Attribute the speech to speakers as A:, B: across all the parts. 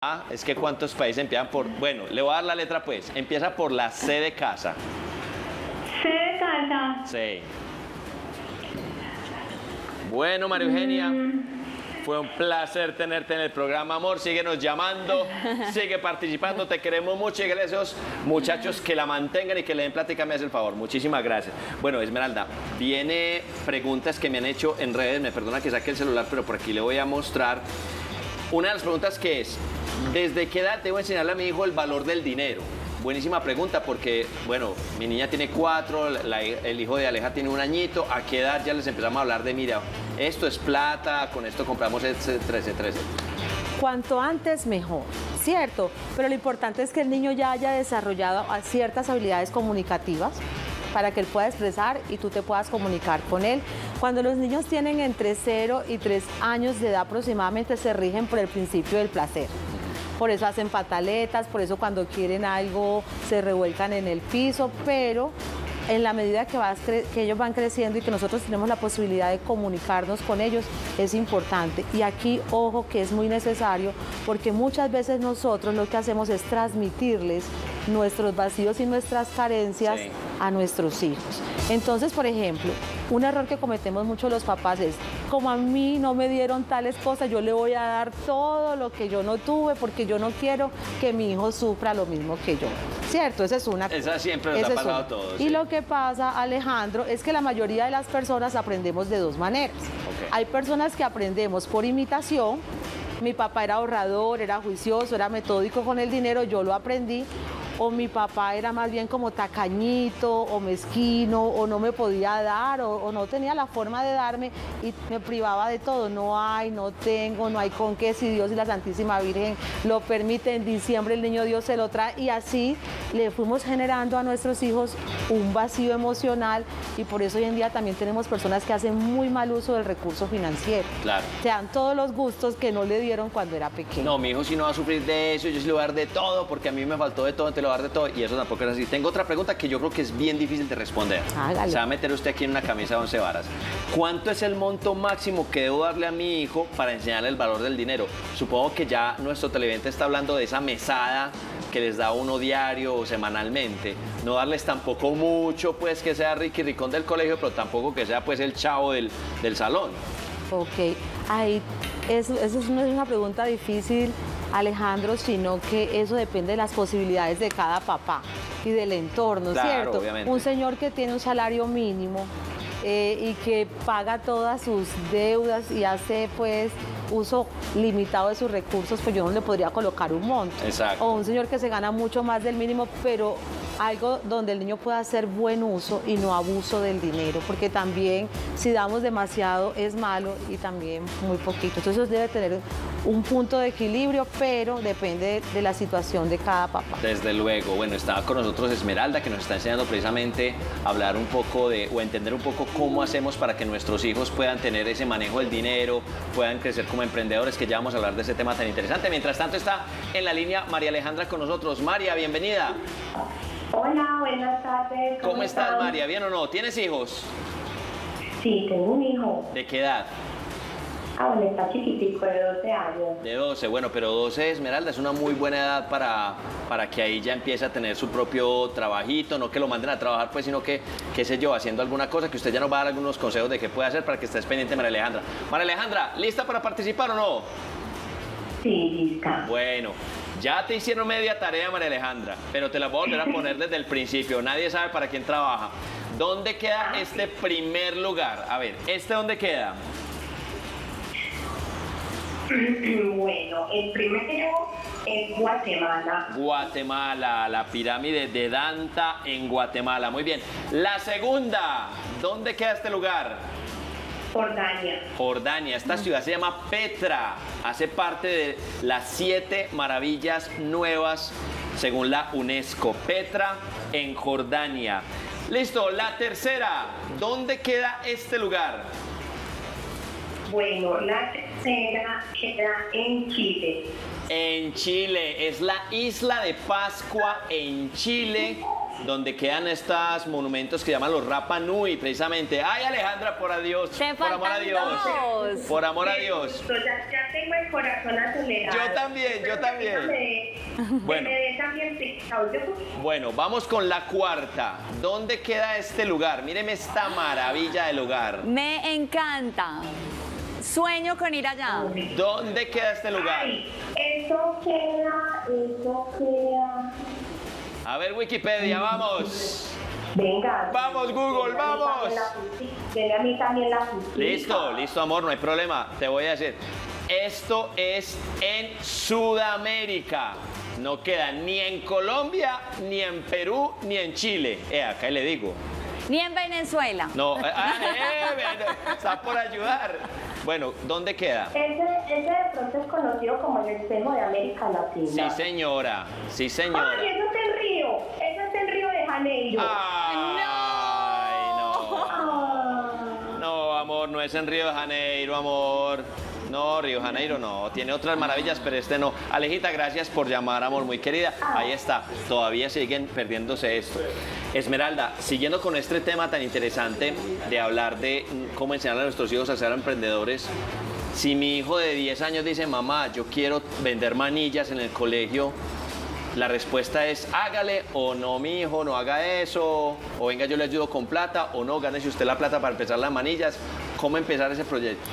A: Ah, es que cuántos países empiezan por... Bueno, le voy a dar la letra pues. Empieza por la C de casa.
B: C de casa.
A: Sí. Bueno, María Eugenia, fue un placer tenerte en el programa, amor. Síguenos llamando, sigue participando, te queremos mucho y gracias a esos muchachos que la mantengan y que le den plática, me hace el favor. Muchísimas gracias. Bueno, Esmeralda, viene preguntas que me han hecho en redes, me perdona que saque el celular, pero por aquí le voy a mostrar. Una de las preguntas que es, ¿desde qué edad debo enseñarle a mi hijo el valor del dinero? Buenísima pregunta porque, bueno, mi niña tiene cuatro, el hijo de Aleja tiene un añito. ¿A qué edad ya les empezamos a hablar de, mira, esto es plata, con esto compramos etcétera, etcétera?
C: Cuanto antes mejor, ¿cierto? Pero lo importante es que el niño ya haya desarrollado ciertas habilidades comunicativas para que él pueda expresar y tú te puedas comunicar con él. Cuando los niños tienen entre 0 y 3 años de edad aproximadamente se rigen por el principio del placer. Por eso hacen pataletas, por eso cuando quieren algo se revuelcan en el piso, pero en la medida que, que ellos van creciendo y que nosotros tenemos la posibilidad de comunicarnos con ellos, es importante. Y aquí, ojo, que es muy necesario, porque muchas veces nosotros lo que hacemos es transmitirles nuestros vacíos y nuestras carencias
A: Sí.
C: a nuestros hijos. Entonces, por ejemplo, un error que cometemos mucho los papás es, como a mí no me dieron tales cosas, yo le voy a dar todo lo que yo no tuve porque yo no quiero que mi hijo sufra lo mismo que yo. ¿Cierto? Esa es una
A: Esa siempre nos
C: esa
A: ha pasado a todos,
C: Y
A: sí.
C: lo que pasa, Alejandro, es que la mayoría de las personas aprendemos de dos maneras. Hay personas que aprendemos por imitación. Mi papá era ahorrador, era juicioso, era metódico con el dinero, yo lo aprendí. O mi papá era más bien como tacañito o mezquino o no me podía dar o, o no tenía la forma de darme y me privaba de todo. No hay, no tengo, no hay con qué. Si Dios y la Santísima Virgen lo permiten, en diciembre el niño Dios se lo trae y así le fuimos generando a nuestros hijos un vacío emocional y por eso hoy en día también tenemos personas que hacen muy mal uso del recurso financiero.
A: Claro.
C: Se dan todos los gustos que no le dieron cuando era pequeño.
A: No, mi hijo sí no va a sufrir de eso, yo sí le voy a dar de todo, porque a mí me faltó de todo, te dar de todo, y eso tampoco es así. Tengo otra pregunta que yo creo que es bien difícil de responder.
C: Hágale.
A: Se va a meter usted aquí en una camisa de once varas. ¿Cuánto es el monto máximo que debo darle a mi hijo para enseñarle el valor del dinero? Supongo que ya nuestro televidente está hablando de esa mesada que les da uno diario o semanalmente. No darles tampoco mucho, pues que sea Ricky Ricón del colegio, pero tampoco que sea pues el chavo del, del salón.
C: Ok, ahí, eso, eso es una pregunta difícil, Alejandro, sino que eso depende de las posibilidades de cada papá y del entorno,
A: Claro,
C: ¿cierto?
A: obviamente.
C: Un señor que tiene un salario mínimo eh, y que paga todas sus deudas y hace pues uso limitado de sus recursos, pues yo no le podría colocar un monto.
A: Exacto.
C: O un señor que se gana mucho más del mínimo, pero algo donde el niño pueda hacer buen uso y no abuso del dinero, porque también si damos demasiado es malo y también muy poquito. Entonces debe tener un punto de equilibrio, pero depende de la situación de cada papá.
A: Desde luego, bueno, estaba con nosotros Esmeralda que nos está enseñando precisamente a hablar un poco de, o entender un poco cómo hacemos para que nuestros hijos puedan tener ese manejo del dinero, puedan crecer como emprendedores, que ya vamos a hablar de ese tema tan interesante. Mientras tanto está en la línea María Alejandra con nosotros. María, bienvenida.
B: Hola, buenas tardes.
A: ¿Cómo estás,
B: están?
A: María? ¿Bien o no? ¿Tienes hijos?
B: Sí, tengo un hijo.
A: ¿De qué edad?
B: Ah, bueno, está chiquitico, de 12 años.
A: De 12, bueno, pero 12 Esmeralda es una muy buena edad para, para que ahí ya empiece a tener su propio trabajito, no que lo manden a trabajar, pues, sino que, qué sé yo, haciendo alguna cosa que usted ya nos va a dar algunos consejos de qué puede hacer para que estés pendiente, María Alejandra. María Alejandra, ¿lista para participar o no?
B: Sí, lista.
A: Bueno, ya te hicieron media tarea, María Alejandra, pero te la voy a volver a poner desde el principio. Nadie sabe para quién trabaja. ¿Dónde queda este primer lugar? A ver, ¿este dónde queda?
B: Bueno, el primero es Guatemala.
A: Guatemala, la pirámide de Danta en Guatemala. Muy bien. La segunda, ¿dónde queda este lugar?
B: Jordania.
A: Jordania. Esta ciudad se llama Petra. Hace parte de las siete maravillas nuevas según la UNESCO. Petra en Jordania. Listo, la tercera. ¿Dónde queda este lugar?
B: Bueno, la tercera queda en Chile.
A: En Chile. Es la isla de Pascua en Chile. Donde quedan estos monumentos que llaman los Rapa Nui, precisamente. Ay, Alejandra, por adiós.
D: Te
A: por amor a Dios.
D: dos.
A: Por amor a Dios.
B: Ya, ya tengo el corazón acelerado.
A: Yo también, yo también. Bueno.
B: me también
A: Bueno, vamos con la cuarta. ¿Dónde queda este lugar? Míreme esta maravilla de lugar.
D: Me encanta. Sueño con ir allá.
A: ¿Dónde queda este lugar?
B: Ay, eso queda, eso queda.
A: A ver, Wikipedia, vamos.
B: Venga.
A: Vamos, Google,
B: Denle
A: vamos.
B: denle a mí también la frutica.
A: Listo, listo, amor, no hay problema. Te voy a decir. Esto es en Sudamérica. No queda ni en Colombia, ni en Perú, ni en Chile. Eh, acá le digo.
D: Ni en Venezuela.
A: No, eh, ah, eh, está por ayudar. Bueno, ¿dónde queda?
B: Ese, ese de pronto es conocido como el espejo de América Latina.
A: Sí, señora. Sí, señora.
B: Ay, eso es en Río. Eso es en Río de Janeiro.
A: Ay, no. No, amor, no es en Río de Janeiro, amor. No, Río de Janeiro no. Tiene otras maravillas, pero este no. Alejita, gracias por llamar, amor, muy querida. Ahí está. Todavía siguen perdiéndose esto. Esmeralda, siguiendo con este tema tan interesante de hablar de cómo enseñar a nuestros hijos a ser emprendedores. Si mi hijo de 10 años dice, mamá, yo quiero vender manillas en el colegio, la respuesta es hágale o no, mi hijo, no haga eso, o venga, yo le ayudo con plata, o no, gánese usted la plata para empezar las manillas. ¿Cómo empezar ese proyecto?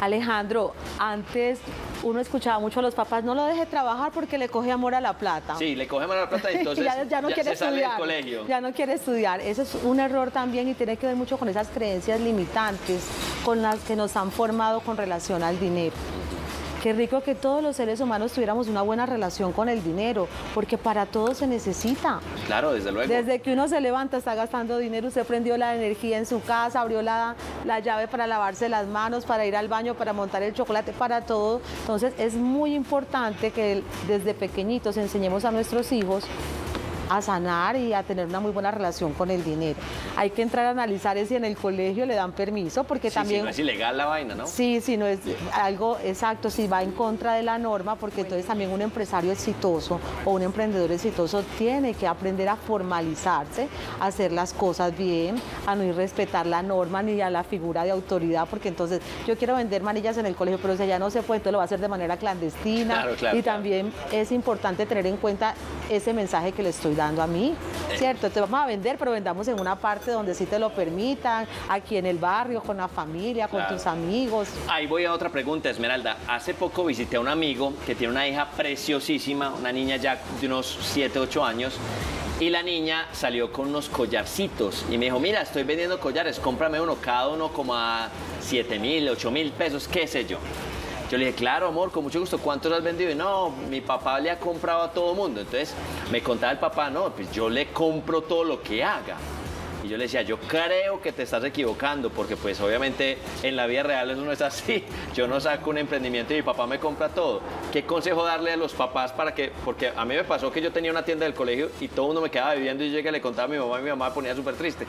C: Alejandro, antes uno escuchaba mucho a los papás, no lo deje trabajar porque le coge amor a la plata.
A: Sí, le coge la plata y entonces
C: ya, ya no quiere
A: se sale
C: estudiar.
A: del colegio.
C: Ya no quiere estudiar. Eso es un error también y tiene que ver mucho con esas creencias limitantes con las que nos han formado con relación al dinero. Qué rico que todos los seres humanos tuviéramos una buena relación con el dinero, porque para todo se necesita.
A: Claro, desde luego.
C: Desde que uno se levanta está gastando dinero, usted prendió la energía en su casa, abrió la, la llave para lavarse las manos, para ir al baño, para montar el chocolate, para todo. Entonces es muy importante que desde pequeñitos enseñemos a nuestros hijos a sanar y a tener una muy buena relación con el dinero. Hay que entrar a analizar si en el colegio le dan permiso, porque
A: Sí,
C: también...
A: sí, no es ilegal la vaina, ¿no?
C: Sí, sí, no es algo exacto, si va en contra de la norma, porque entonces también un empresario exitoso o un emprendedor exitoso tiene que aprender a formalizarse, a hacer las cosas bien, a no irrespetar la norma ni a la figura de autoridad, porque entonces yo quiero vender manillas en el colegio, pero si allá no se puede, entonces lo va a hacer de manera clandestina.
A: Claro, claro,
C: y
A: claro.
C: también es importante tener en cuenta ese mensaje que le estoy dando a mí, ¿cierto? Te vamos a vender, pero vendamos en una parte donde sí te lo permitan, aquí en el barrio, con la familia, con
A: Claro.
C: tus amigos.
A: Ahí voy a otra pregunta, Esmeralda. Hace poco visité a un amigo que tiene una hija preciosísima, una niña ya de unos 7, 8 años. Y la niña salió con unos collarcitos y me dijo, mira, estoy vendiendo collares, cómprame uno, cada uno como a 7 mil, 8 mil pesos, qué sé yo. Yo le dije, claro, amor, con mucho gusto, ¿cuántos has vendido? Y no, mi papá le ha comprado a todo mundo. Entonces me contaba el papá, no, pues yo le compro todo lo que haga. Y yo le decía, yo creo que te estás equivocando, porque pues obviamente en la vida real eso no es así. Yo no saco un emprendimiento y mi papá me compra todo. ¿Qué consejo darle a los papás para que, porque a mí me pasó que yo tenía una tienda del colegio y todo el mundo me quedaba viviendo y yo llegué le contaba a mi mamá y mi mamá me ponía súper triste.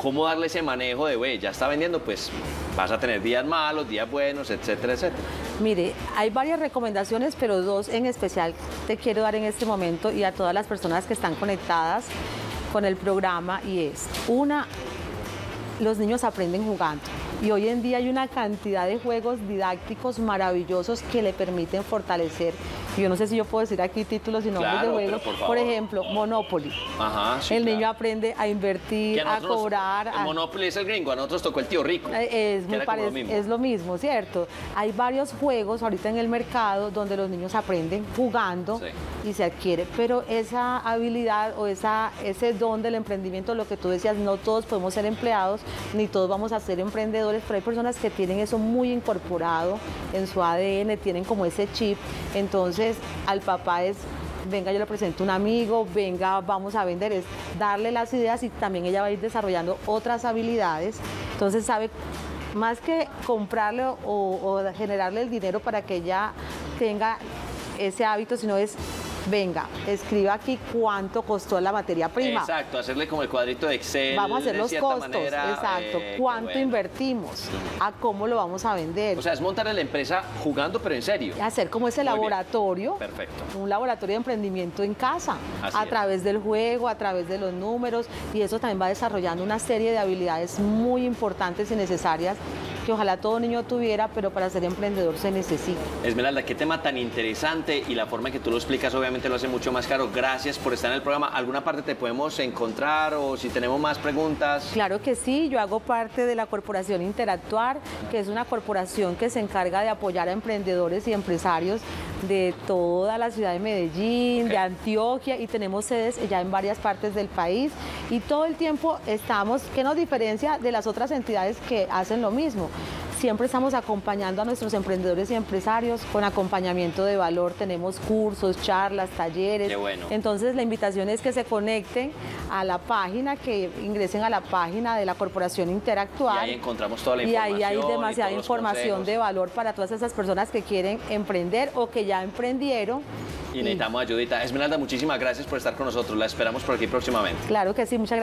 A: ¿Cómo darle ese manejo de, güey, ya está vendiendo, pues vas a tener días malos, días buenos, etcétera, etcétera?
C: Mire, hay varias recomendaciones, pero dos en especial te quiero dar en este momento y a todas las personas que están conectadas con el programa y es, una, los niños aprenden jugando. Y hoy en día hay una cantidad de juegos didácticos maravillosos que le permiten fortalecer. Yo no sé si yo puedo decir aquí títulos y nombres
A: Claro,
C: de juegos.
A: por
C: ejemplo, Monopoly.
A: Ajá, sí,
C: el niño aprende a invertir, a,
A: nosotros-
C: cobrar.
A: El
C: a-
A: Monopoly es el gringo, a nosotros tocó el tío rico.
C: eh, Es, muy
A: lo mismo.
C: es lo mismo, ¿cierto? Hay varios juegos ahorita en el mercado donde los niños aprenden jugando
A: Sí.
C: y se adquiere, pero esa habilidad o esa, ese don del emprendimiento, lo que tú decías, no todos podemos ser empleados, ni todos vamos a ser emprendedores, pero hay personas que tienen eso muy incorporado en su ADN, tienen como ese chip, entonces al papá es venga, yo le presento un amigo, venga, vamos a vender, es darle las ideas y también ella va a ir desarrollando otras habilidades. Entonces sabe, más que comprarle o, o generarle el dinero para que ella tenga ese hábito, sino es venga, escriba aquí cuánto costó la materia prima.
A: Exacto, hacerle como el cuadrito de Excel.
C: Vamos a hacer los costos,
A: manera,
C: exacto.
A: eh,
C: ¿Cuánto
A: bueno.
C: invertimos? ¿A cómo lo vamos a vender?
A: O sea, es montar en la empresa jugando, pero en serio.
C: hacer como ese
A: Muy bien.
C: laboratorio,
A: Perfecto.
C: un laboratorio de emprendimiento en casa,
A: Así
C: a
A: es.
C: través del juego, a través de los números, y eso también va desarrollando una serie de habilidades muy importantes y necesarias que ojalá todo niño tuviera, pero para ser emprendedor se necesita.
A: Esmeralda, qué tema tan interesante y la forma en que tú lo explicas obviamente lo hace mucho más caro. Gracias por estar en el programa. ¿Alguna parte te podemos encontrar o si tenemos más preguntas?
C: Claro que sí, yo hago parte de la Corporación Interactuar, que es una corporación que se encarga de apoyar a emprendedores y empresarios de toda la ciudad de Medellín, de Antioquia y tenemos sedes ya en varias partes del país y todo el tiempo estamos, ¿qué nos diferencia de las otras entidades que hacen lo mismo? Siempre estamos acompañando a nuestros emprendedores y empresarios con acompañamiento de valor. Tenemos cursos, charlas, talleres.
A: Qué bueno.
C: Entonces la invitación es que se conecten a la página, que ingresen a la página de la Corporación
A: Y
C: Interactuar.
A: ahí encontramos toda la
C: Y
A: información.
C: ahí hay
A: y
C: demasiada información de valor para todas esas personas que quieren emprender o que ya emprendieron.
A: Y necesitamos ayudita. Esmeralda, muchísimas gracias por estar con nosotros. La esperamos por aquí próximamente.
C: Claro que sí, muchas gracias.